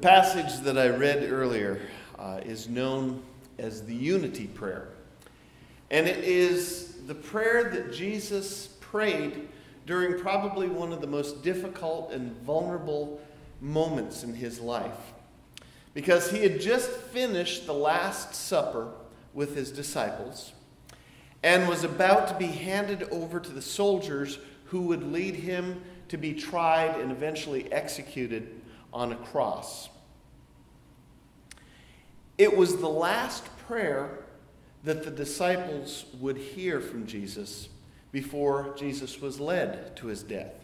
passage that I read earlier uh, is known as the Unity Prayer. And it is the prayer that Jesus prayed during probably one of the most difficult and vulnerable moments in his life. Because he had just finished the Last Supper with his disciples and was about to be handed over to the soldiers who would lead him to be tried and eventually executed on a cross. It was the last prayer that the disciples would hear from Jesus before Jesus was led to his death.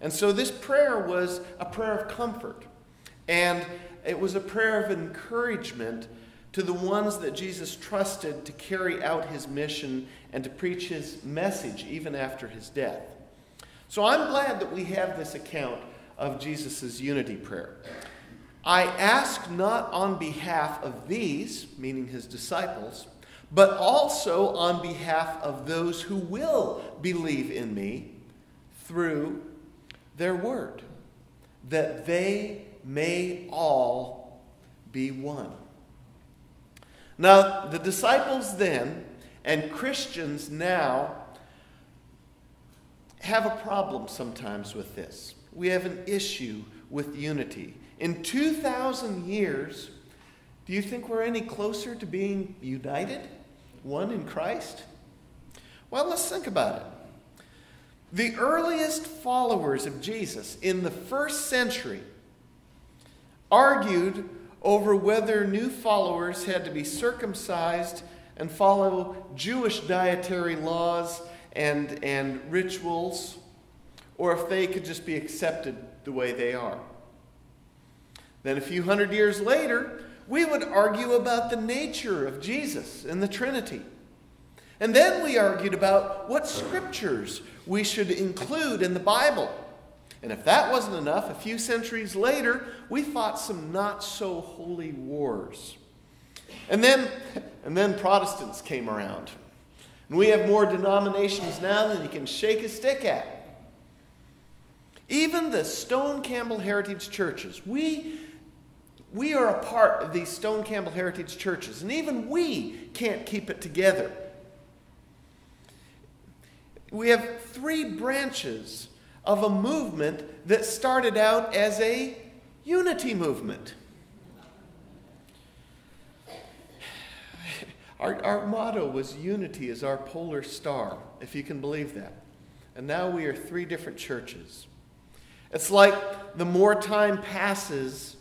And so this prayer was a prayer of comfort, and it was a prayer of encouragement to the ones that Jesus trusted to carry out his mission and to preach his message even after his death. So I'm glad that we have this account of Jesus' unity prayer. I ask not on behalf of these, meaning his disciples, but also on behalf of those who will believe in me through their word, that they may all be one. Now, the disciples then and Christians now have a problem sometimes with this. We have an issue with unity. In 2,000 years, do you think we're any closer to being united, one in Christ? Well, let's think about it. The earliest followers of Jesus in the first century argued over whether new followers had to be circumcised and follow Jewish dietary laws and, and rituals, or if they could just be accepted the way they are. Then, a few hundred years later, we would argue about the nature of Jesus and the Trinity. And then we argued about what scriptures we should include in the Bible. And if that wasn't enough, a few centuries later, we fought some not so holy wars. And then, and then Protestants came around. And we have more denominations now than you can shake a stick at. Even the Stone Campbell Heritage churches, we, we are a part of these Stone Campbell Heritage churches, and even we can't keep it together. We have three branches of a movement that started out as a unity movement. Our, our motto was unity is our polar star, if you can believe that. And now we are three different churches. It's like the more time passes,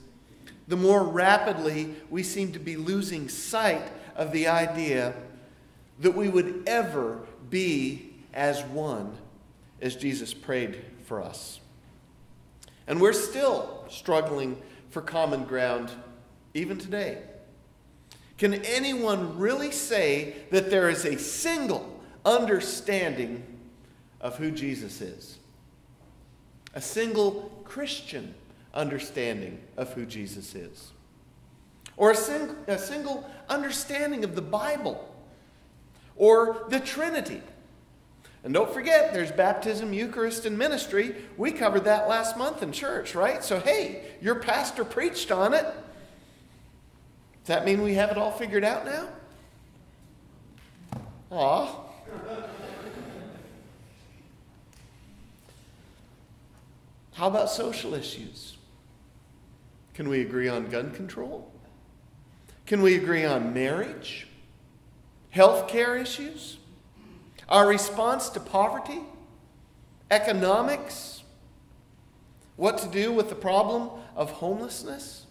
the more rapidly we seem to be losing sight of the idea that we would ever be as one as Jesus prayed for us. And we're still struggling for common ground even today. Can anyone really say that there is a single understanding of who Jesus is? A single Christian understanding of who Jesus is? Or a, sing- a single understanding of the Bible? Or the Trinity? And don't forget, there's baptism, Eucharist, and ministry. We covered that last month in church, right? So, hey, your pastor preached on it. Does that mean we have it all figured out now? Aw. How about social issues? Can we agree on gun control? Can we agree on marriage? Health care issues? Our response to poverty? Economics? What to do with the problem of homelessness?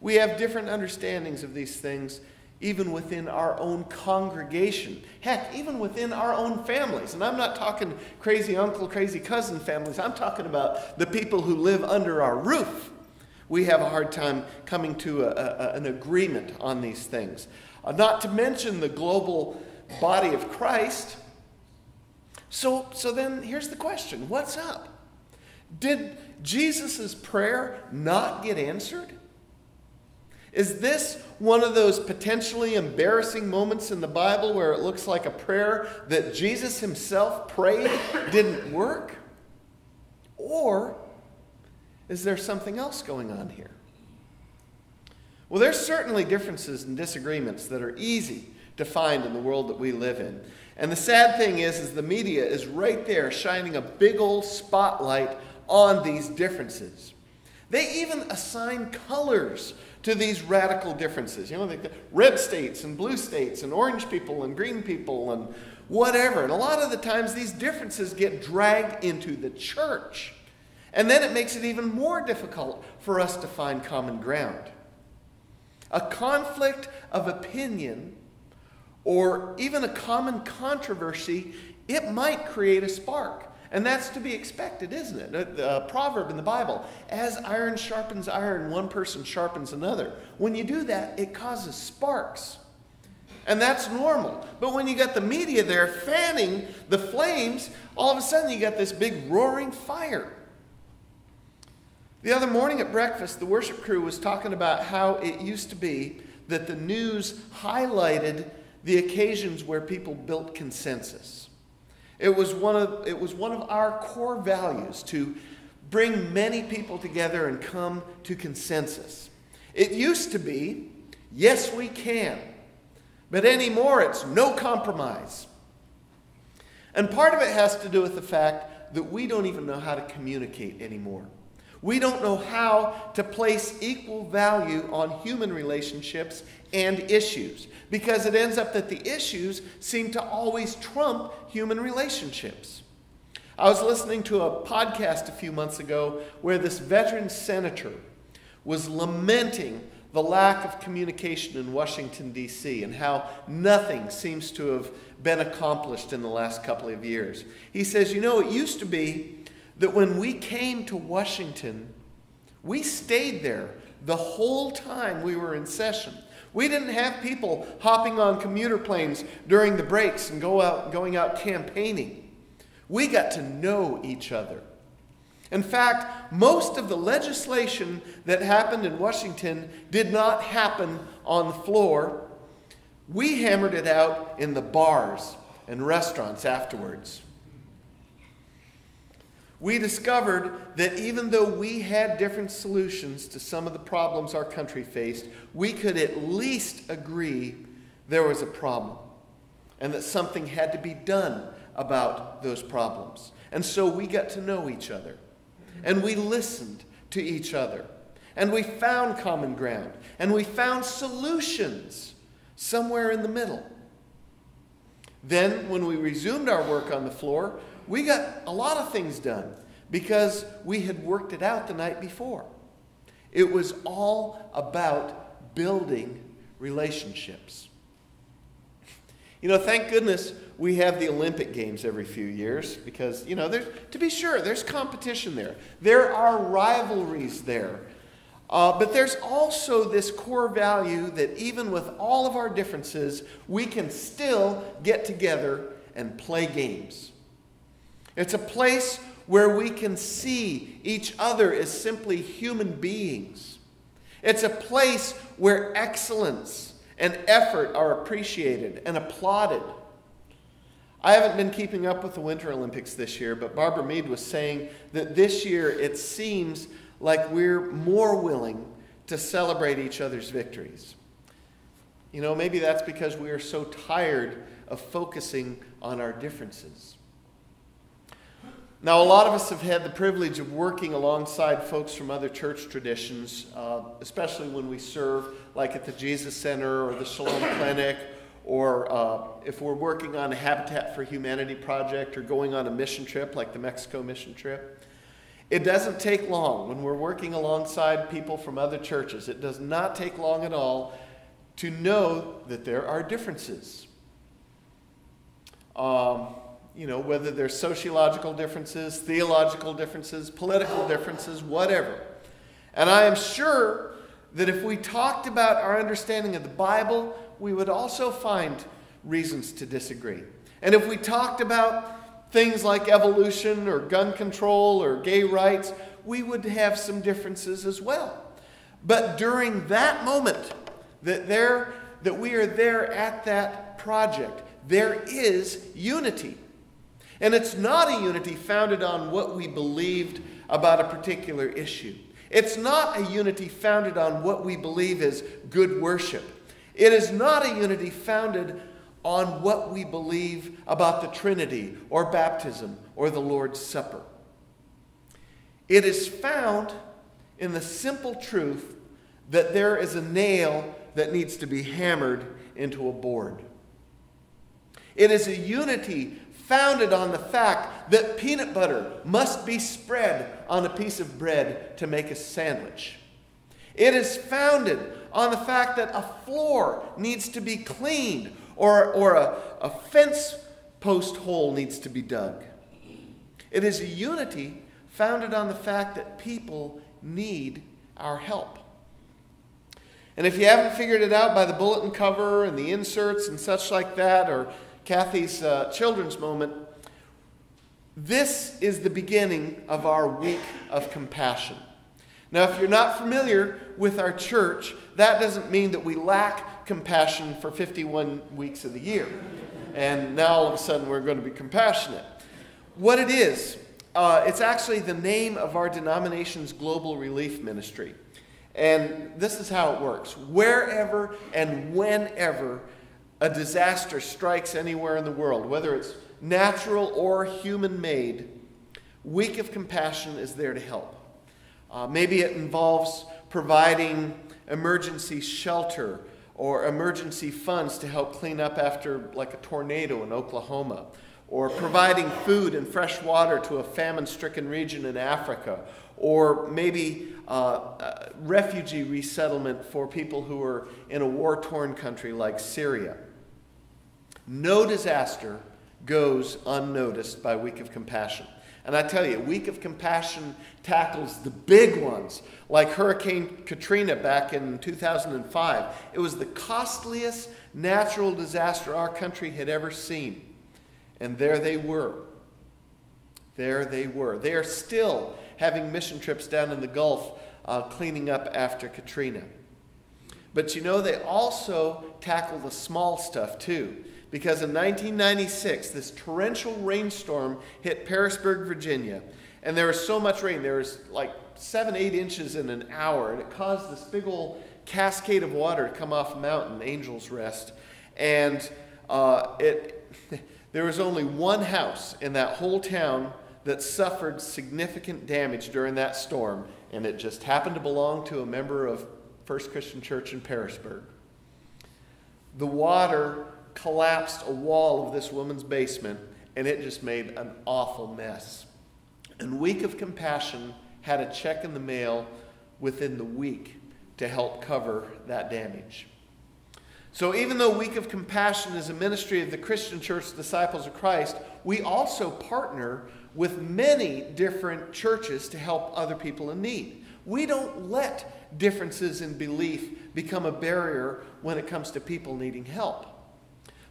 We have different understandings of these things even within our own congregation. Heck, even within our own families. And I'm not talking crazy uncle, crazy cousin families. I'm talking about the people who live under our roof. We have a hard time coming to a, a, an agreement on these things. Uh, not to mention the global body of Christ. So, so then here's the question what's up? Did Jesus' prayer not get answered? Is this one of those potentially embarrassing moments in the Bible where it looks like a prayer that Jesus himself prayed didn't work? Or Is there something else going on here? Well, there's certainly differences and disagreements that are easy to find in the world that we live in. And the sad thing is, is the media is right there shining a big old spotlight on these differences. They even assign colors to these radical differences. You know, the red states and blue states and orange people and green people and whatever. And a lot of the times these differences get dragged into the church. And then it makes it even more difficult for us to find common ground. A conflict of opinion or even a common controversy, it might create a spark. And that's to be expected, isn't it? A, a, uh, proverb in the Bible as iron sharpens iron, one person sharpens another. When you do that, it causes sparks. And that's normal. But when you got the media there fanning the flames, all of a sudden you got this big roaring fire. The other morning at breakfast, the worship crew was talking about how it used to be that the news highlighted the occasions where people built consensus. It was one of, it was one of our core values to bring many people together and come to consensus. It used to be, yes, we can. But anymore, it's no compromise. And part of it has to do with the fact that we don't even know how to communicate anymore. We don't know how to place equal value on human relationships and issues because it ends up that the issues seem to always trump human relationships. I was listening to a podcast a few months ago where this veteran senator was lamenting the lack of communication in Washington, D.C., and how nothing seems to have been accomplished in the last couple of years. He says, You know, it used to be that when we came to Washington, we stayed there the whole time we were in session. We didn't have people hopping on commuter planes during the breaks and go out, going out campaigning. We got to know each other. In fact, most of the legislation that happened in Washington did not happen on the floor. We hammered it out in the bars and restaurants afterwards. We discovered that even though we had different solutions to some of the problems our country faced, we could at least agree there was a problem and that something had to be done about those problems. And so we got to know each other and we listened to each other and we found common ground and we found solutions somewhere in the middle. Then, when we resumed our work on the floor, we got a lot of things done because we had worked it out the night before. It was all about building relationships. You know, thank goodness we have the Olympic Games every few years because, you know, there's, to be sure, there's competition there. There are rivalries there. Uh, but there's also this core value that even with all of our differences, we can still get together and play games. It's a place where we can see each other as simply human beings. It's a place where excellence and effort are appreciated and applauded. I haven't been keeping up with the Winter Olympics this year, but Barbara Mead was saying that this year it seems like we're more willing to celebrate each other's victories. You know, maybe that's because we are so tired of focusing on our differences. Now, a lot of us have had the privilege of working alongside folks from other church traditions, uh, especially when we serve, like at the Jesus Center or the Shalom Clinic or uh, if we're working on a Habitat for Humanity project or going on a mission trip like the Mexico mission trip, it doesn't take long when we're working alongside people from other churches. It does not take long at all to know that there are differences. Um, you know, whether there's sociological differences, theological differences, political differences, whatever. And I am sure that if we talked about our understanding of the Bible, we would also find reasons to disagree. And if we talked about things like evolution or gun control or gay rights, we would have some differences as well. But during that moment that there that we are there at that project, there is unity. And it's not a unity founded on what we believed about a particular issue. It's not a unity founded on what we believe is good worship. It is not a unity founded on what we believe about the Trinity or baptism or the Lord's Supper. It is found in the simple truth that there is a nail that needs to be hammered into a board. It is a unity founded on the fact that peanut butter must be spread on a piece of bread to make a sandwich. It is founded on the fact that a floor needs to be cleaned or, or a, a fence post hole needs to be dug. It is a unity founded on the fact that people need our help. And if you haven't figured it out by the bulletin cover and the inserts and such like that, or Kathy's uh, children's moment, this is the beginning of our week of compassion. Now, if you're not familiar with our church, that doesn't mean that we lack compassion for 51 weeks of the year. And now all of a sudden we're going to be compassionate. What it is, uh, it's actually the name of our denomination's global relief ministry. And this is how it works wherever and whenever a disaster strikes anywhere in the world, whether it's natural or human made, Week of Compassion is there to help. Uh, maybe it involves providing emergency shelter or emergency funds to help clean up after, like, a tornado in Oklahoma or providing food and fresh water to a famine stricken region in Africa, or maybe uh, uh, refugee resettlement for people who are in a war torn country like Syria. No disaster goes unnoticed by Week of Compassion. And I tell you, Week of Compassion tackles the big ones, like Hurricane Katrina back in 2005. It was the costliest natural disaster our country had ever seen. And there they were. There they were. They are still having mission trips down in the Gulf uh, cleaning up after Katrina. But you know, they also tackle the small stuff too. Because in 1996, this torrential rainstorm hit Pearisburg, Virginia. And there was so much rain. There was like seven, eight inches in an hour. And it caused this big old cascade of water to come off mountain, Angel's Rest. And uh, it. There was only one house in that whole town that suffered significant damage during that storm, and it just happened to belong to a member of First Christian Church in Pearisburg. The water collapsed a wall of this woman's basement, and it just made an awful mess. And Week of Compassion had a check in the mail within the week to help cover that damage. So, even though Week of Compassion is a ministry of the Christian Church Disciples of Christ, we also partner with many different churches to help other people in need. We don't let differences in belief become a barrier when it comes to people needing help.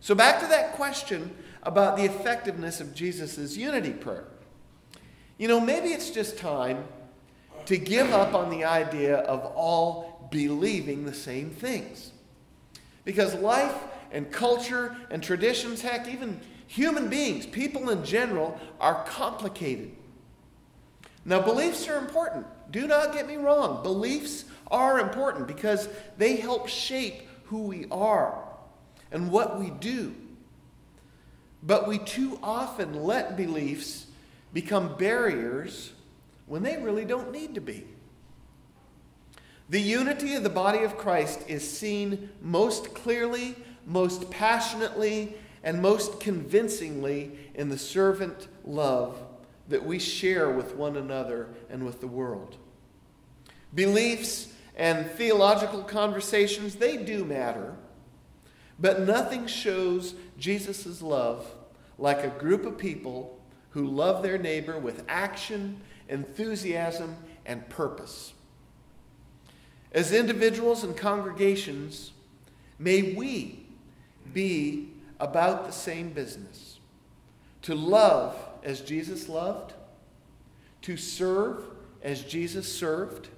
So, back to that question about the effectiveness of Jesus' unity prayer. You know, maybe it's just time to give up on the idea of all believing the same things. Because life and culture and traditions, heck, even human beings, people in general, are complicated. Now, beliefs are important. Do not get me wrong. Beliefs are important because they help shape who we are and what we do. But we too often let beliefs become barriers when they really don't need to be. The unity of the body of Christ is seen most clearly, most passionately, and most convincingly in the servant love that we share with one another and with the world. Beliefs and theological conversations, they do matter, but nothing shows Jesus' love like a group of people who love their neighbor with action, enthusiasm, and purpose. As individuals and congregations, may we be about the same business to love as Jesus loved, to serve as Jesus served,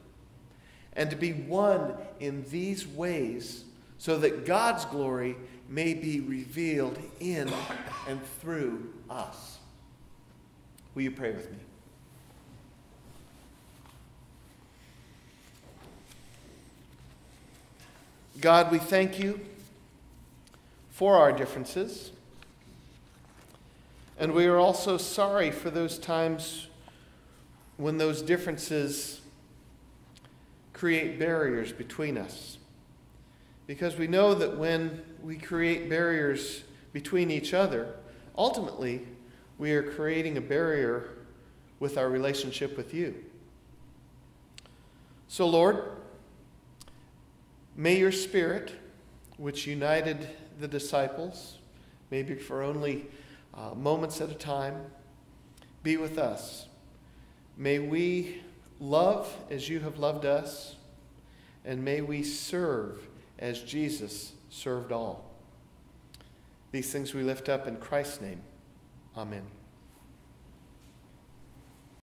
and to be one in these ways so that God's glory may be revealed in and through us. Will you pray with me? God, we thank you for our differences. And we are also sorry for those times when those differences create barriers between us. Because we know that when we create barriers between each other, ultimately, we are creating a barrier with our relationship with you. So, Lord, may your Spirit, which united the disciples, maybe for only uh, moments at a time, be with us. May we love as you have loved us, and may we serve as Jesus served all. These things we lift up in Christ's name. Amen.